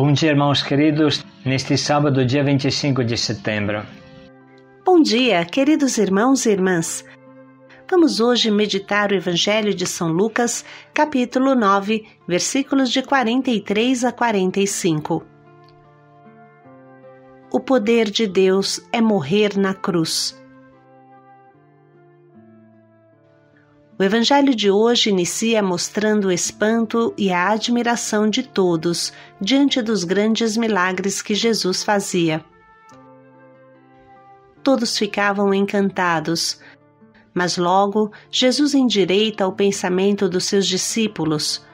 Bom dia, irmãos queridos, neste sábado, dia 25 de setembro. Bom dia, queridos irmãos e irmãs. Vamos hoje meditar o Evangelho de São Lucas, capítulo 9, versículos de 43 a 45. O poder de Deus é morrer na cruz. O Evangelho de hoje inicia mostrando o espanto e a admiração de todos diante dos grandes milagres que Jesus fazia. Todos ficavam encantados, mas logo Jesus endireita o pensamento dos seus discípulos.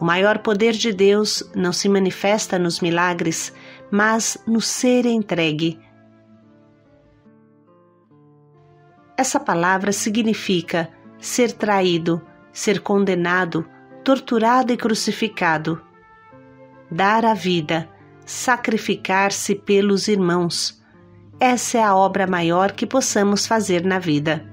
O maior poder de Deus não se manifesta nos milagres, mas no ser entregue. Essa palavra significa ser traído, ser condenado, torturado e crucificado. Dar a vida, sacrificar-se pelos irmãos. Essa é a obra maior que possamos fazer na vida.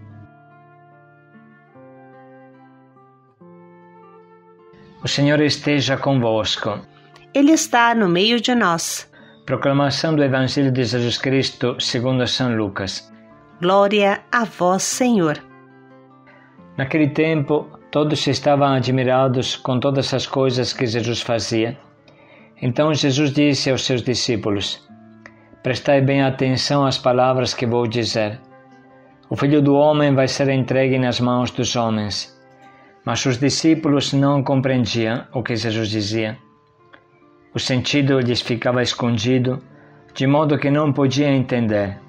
O Senhor esteja convosco. Ele está no meio de nós. Proclamação do Evangelho de Jesus Cristo segundo São Lucas. Glória a vós, Senhor. Naquele tempo, todos estavam admirados com todas as coisas que Jesus fazia. Então Jesus disse aos seus discípulos: Prestai bem atenção às palavras que vou dizer. O filho do homem vai ser entregue nas mãos dos homens. Mas os discípulos não compreendiam o que Jesus dizia. O sentido lhes ficava escondido, de modo que não podiam entender.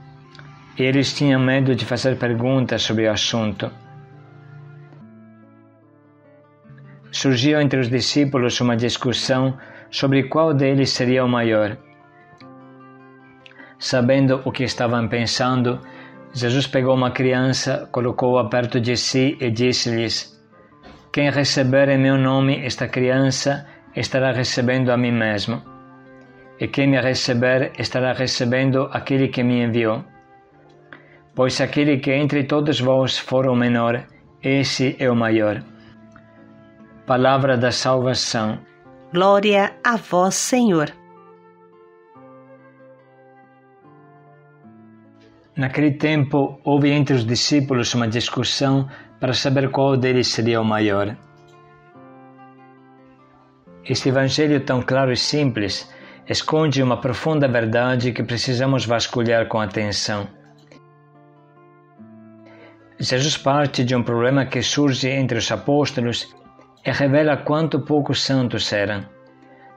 E eles tinham medo de fazer perguntas sobre o assunto. Surgiu entre os discípulos uma discussão sobre qual deles seria o maior. Sabendo o que estavam pensando, Jesus pegou uma criança, colocou-a perto de si e disse-lhes: Quem receber em meu nome esta criança estará recebendo a mim mesmo. E quem me receber estará recebendo aquele que me enviou. Pois aquele que entre todos vós for o menor, esse é o maior. Palavra da salvação. Glória a vós, Senhor. Naquele tempo, houve entre os discípulos uma discussão para saber qual deles seria o maior. Este evangelho tão claro e simples esconde uma profunda verdade que precisamos vasculhar com atenção. Jesus parte de um problema que surge entre os apóstolos e revela quanto poucos santos eram.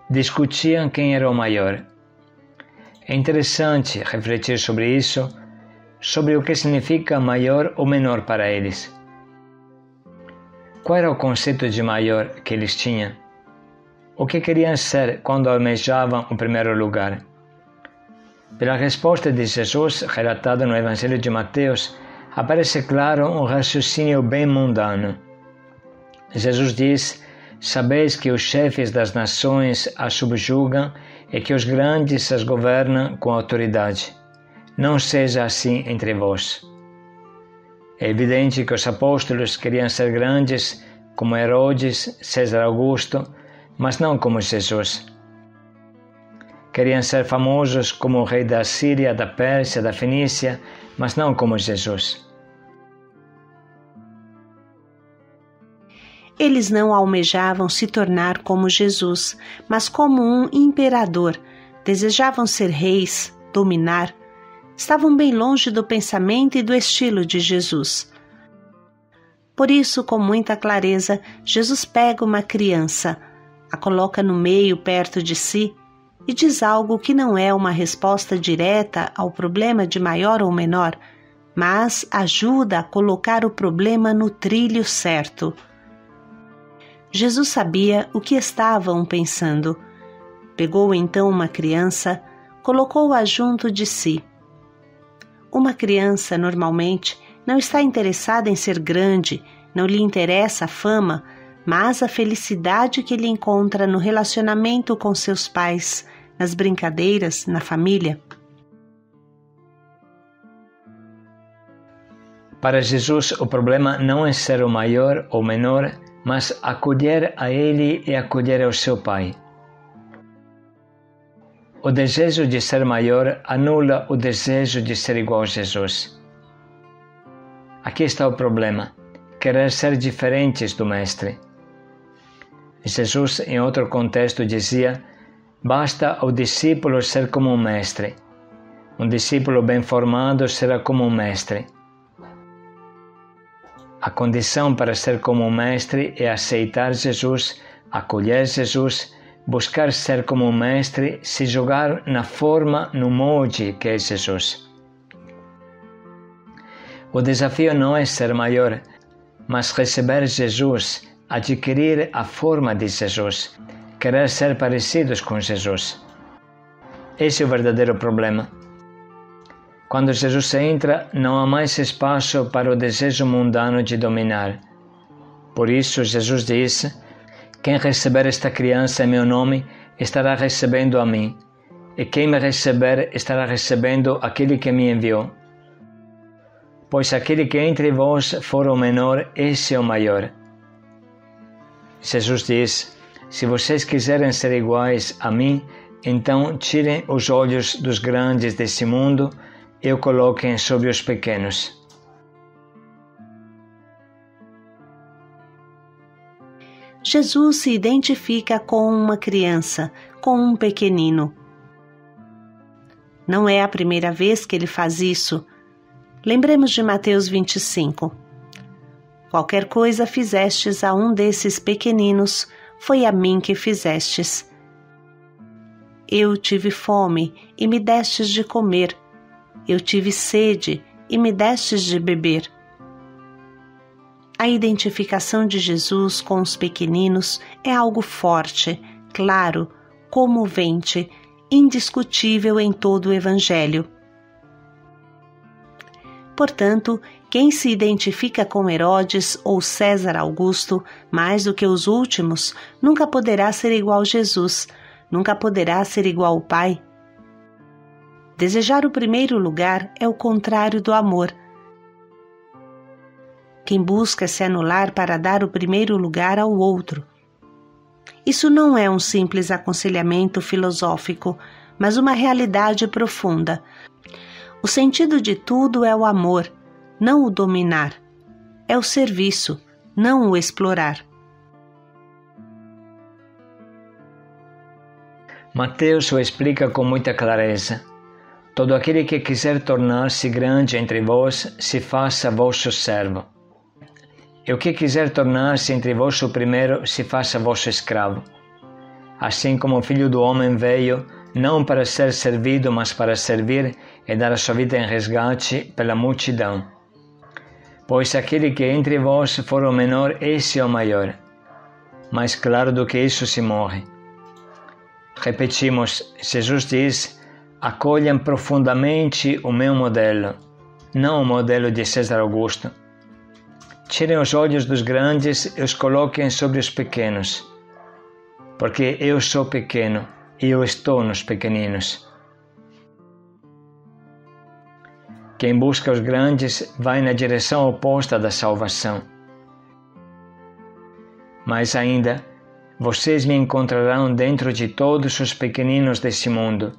Discutiam quem era o maior. É interessante refletir sobre isso, sobre o que significa maior ou menor para eles. Qual era o conceito de maior que eles tinham? O que queriam ser quando almejavam o primeiro lugar? Pela resposta de Jesus, relatada no Evangelho de Mateus, aparece claro um raciocínio bem mundano. Jesus diz: Sabeis que os chefes das nações as subjugam e que os grandes as governam com autoridade. Não seja assim entre vós. É evidente que os apóstolos queriam ser grandes, como Herodes, César Augusto, mas não como Jesus. Queriam ser famosos como o rei da Síria, da Pérsia, da Fenícia, mas não como Jesus. Eles não almejavam se tornar como Jesus, mas como um imperador. Desejavam ser reis, dominar. Estavam bem longe do pensamento e do estilo de Jesus. Por isso, com muita clareza, Jesus pega uma criança, a coloca no meio perto de si e diz algo que não é uma resposta direta ao problema de maior ou menor, mas ajuda a colocar o problema no trilho certo. Jesus sabia o que estavam pensando. Pegou então uma criança, colocou-a junto de si. Uma criança, normalmente, não está interessada em ser grande, não lhe interessa a fama, mas a felicidade que ele encontra no relacionamento com seus pais, nas brincadeiras, na família. Para Jesus, o problema não é ser o maior ou menor, mas acolher a ele e acolher ao seu pai. o desejo de ser maior anula o desejo de ser igual a Jesus. Aqui está o problema: querer ser diferentes do Mestre. Jesus, em outro contexto, dizia: basta ao discípulo ser como um mestre. Um discípulo bem formado será como um mestre. A condição para ser como mestre é aceitar Jesus, acolher Jesus, buscar ser como mestre, se jogar na forma, no molde que é Jesus. O desafio não é ser maior, mas receber Jesus, adquirir a forma de Jesus, querer ser parecidos com Jesus. Esse é o verdadeiro problema. Quando Jesus entra, não há mais espaço para o desejo mundano de dominar. Por isso, Jesus disse: Quem receber esta criança em meu nome estará recebendo a mim, e quem me receber estará recebendo aquele que me enviou. Pois aquele que entre vós for o menor, esse é o maior. Jesus diz: Se vocês quiserem ser iguais a mim, então tirem os olhos dos grandes desse mundo e o coloquem sobre os pequenos. Jesus se identifica com uma criança, com um pequenino. Não é a primeira vez que ele faz isso. Lembremos de Mateus 25. Qualquer coisa fizestes a um desses pequeninos, foi a mim que fizestes. Eu tive fome e me destes de comer eu tive sede e me destes de beber. A identificação de Jesus com os pequeninos é algo forte, claro, comovente, indiscutível em todo o Evangelho. Portanto, quem se identifica com Herodes ou César Augusto mais do que os últimos nunca poderá ser igual Jesus, nunca poderá ser igual ao Pai, Desejar o primeiro lugar é o contrário do amor. Quem busca se anular para dar o primeiro lugar ao outro. Isso não é um simples aconselhamento filosófico, mas uma realidade profunda. O sentido de tudo é o amor, não o dominar. É o serviço, não o explorar. Mateus o explica com muita clareza. Todo aquele que quiser tornar-se grande entre vós, se faça vosso servo. E o que quiser tornar-se entre vós o primeiro, se faça vosso escravo. Assim como o Filho do Homem veio, não para ser servido, mas para servir e dar a sua vida em resgate pela multidão. Pois aquele que entre vós for o menor, esse é o maior. Mais claro do que isso se morre. Repetimos, Jesus diz acolham profundamente o meu modelo, não o modelo de César Augusto. Tirem os olhos dos grandes e os coloquem sobre os pequenos, porque eu sou pequeno e eu estou nos pequeninos. Quem busca os grandes vai na direção oposta da salvação. Mais ainda, vocês me encontrarão dentro de todos os pequeninos desse mundo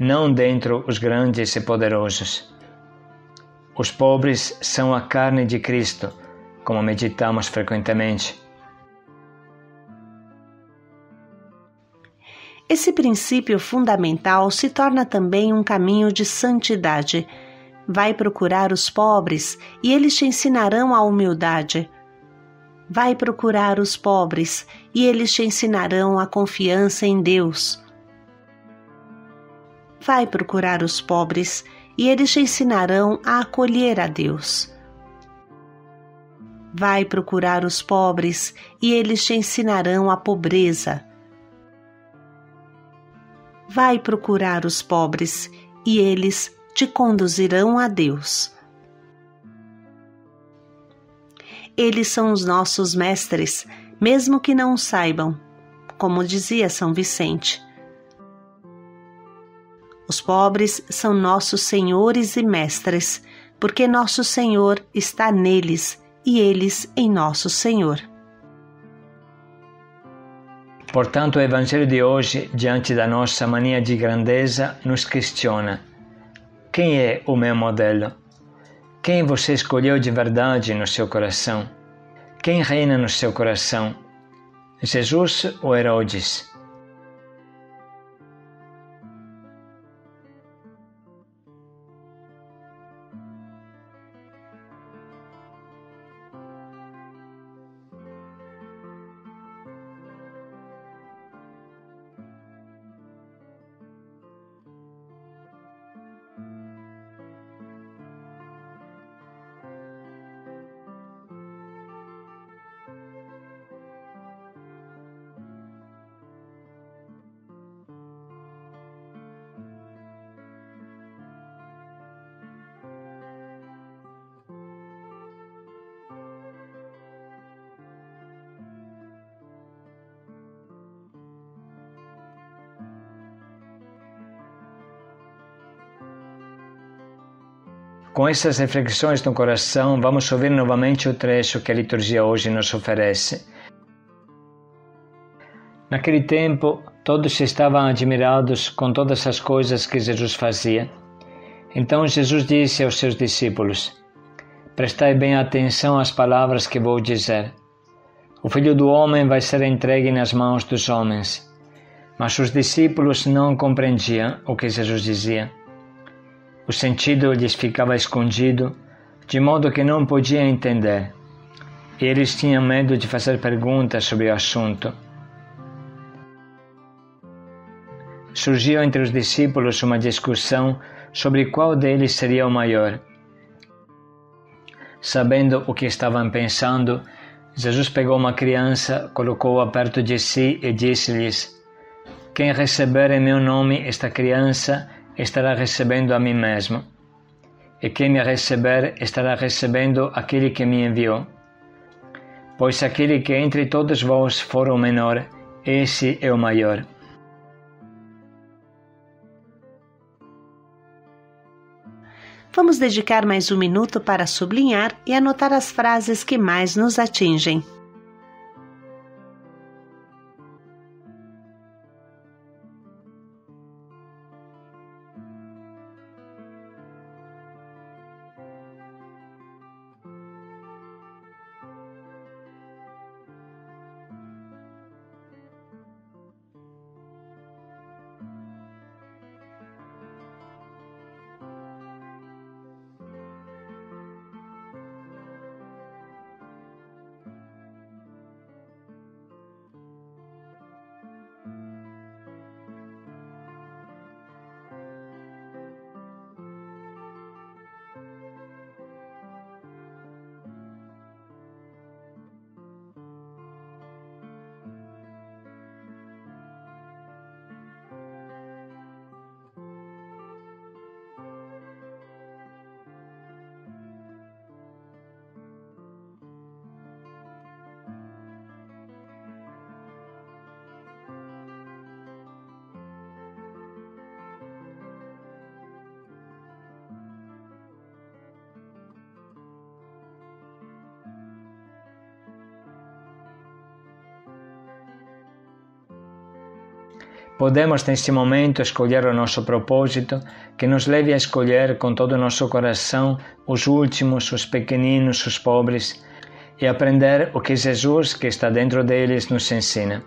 não dentro os grandes e poderosos. Os pobres são a carne de Cristo, como meditamos frequentemente. Esse princípio fundamental se torna também um caminho de santidade. Vai procurar os pobres e eles te ensinarão a humildade. Vai procurar os pobres e eles te ensinarão a confiança em Deus. Vai procurar os pobres e eles te ensinarão a acolher a Deus. Vai procurar os pobres e eles te ensinarão a pobreza. Vai procurar os pobres e eles te conduzirão a Deus. Eles são os nossos mestres, mesmo que não saibam, como dizia São Vicente. Os pobres são nossos senhores e mestres, porque nosso Senhor está neles e eles em nosso Senhor. Portanto, o Evangelho de hoje, diante da nossa mania de grandeza, nos questiona: quem é o meu modelo? Quem você escolheu de verdade no seu coração? Quem reina no seu coração? Jesus ou Herodes? Com essas reflexões no coração, vamos ouvir novamente o trecho que a liturgia hoje nos oferece. Naquele tempo, todos estavam admirados com todas as coisas que Jesus fazia. Então Jesus disse aos seus discípulos: Prestai bem atenção às palavras que vou dizer. O filho do homem vai ser entregue nas mãos dos homens. Mas os discípulos não compreendiam o que Jesus dizia. O sentido lhes ficava escondido, de modo que não podiam entender. E eles tinham medo de fazer perguntas sobre o assunto. Surgiu entre os discípulos uma discussão sobre qual deles seria o maior. Sabendo o que estavam pensando, Jesus pegou uma criança, colocou-a perto de si e disse-lhes: Quem receber em meu nome esta criança, estará recebendo a mim mesmo, e quem me receber estará recebendo aquele que me enviou. Pois aquele que entre todos vós for o menor, esse é o maior. Vamos dedicar mais um minuto para sublinhar e anotar as frases que mais nos atingem. Podemos neste momento escolher o nosso propósito, que nos leve a escolher com todo o nosso coração os últimos, os pequeninos, os pobres, e aprender o que Jesus, que está dentro deles, nos ensina.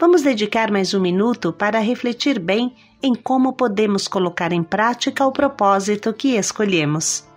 Vamos dedicar mais um minuto para refletir bem em como podemos colocar em prática o propósito que escolhemos.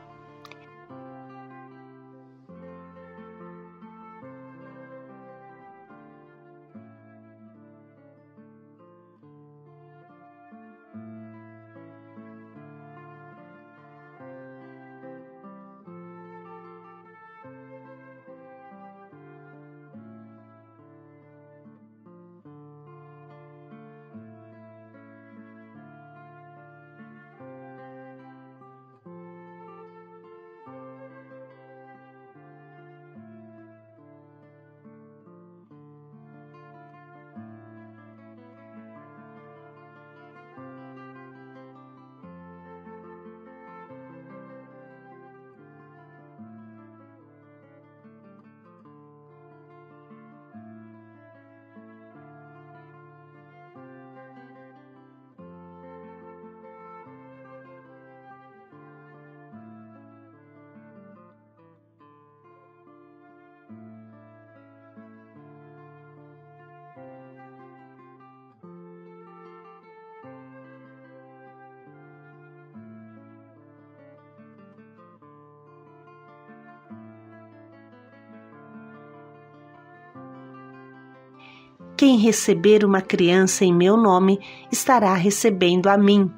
Quem receber uma criança em meu nome estará recebendo a mim.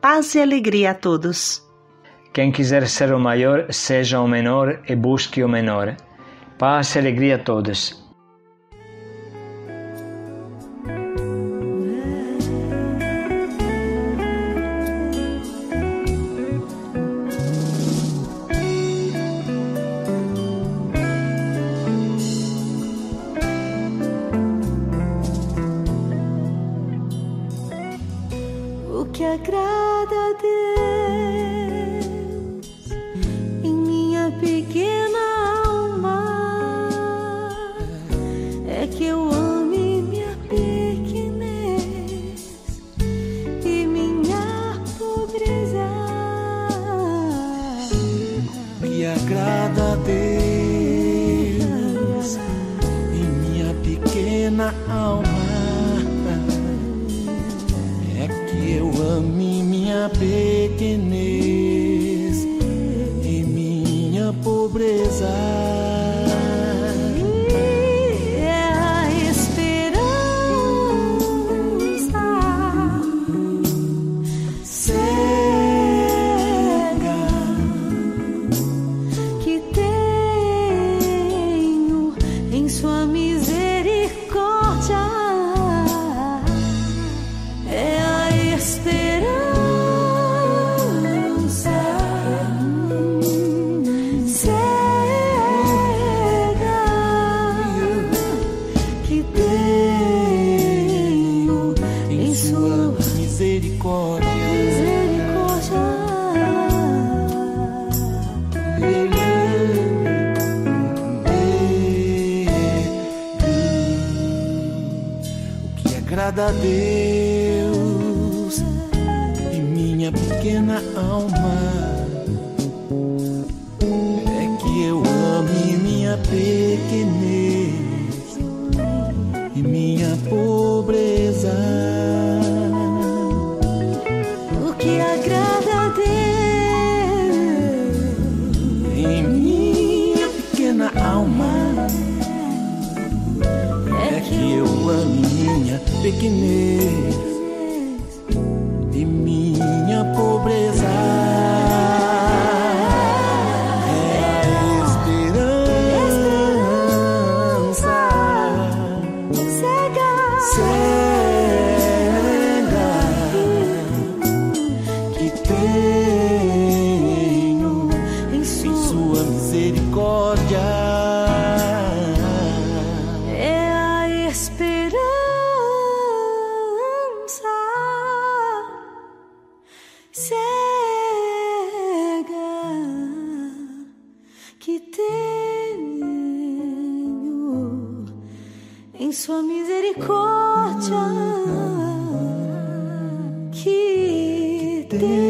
Paz e alegria a todos. Quem quiser ser o maior, seja o menor e busque o menor. Paz e alegria a todos. A Deus e minha pequena alma. É que eu ame minha pequenez minha pequenez em sua misericórdia que tem.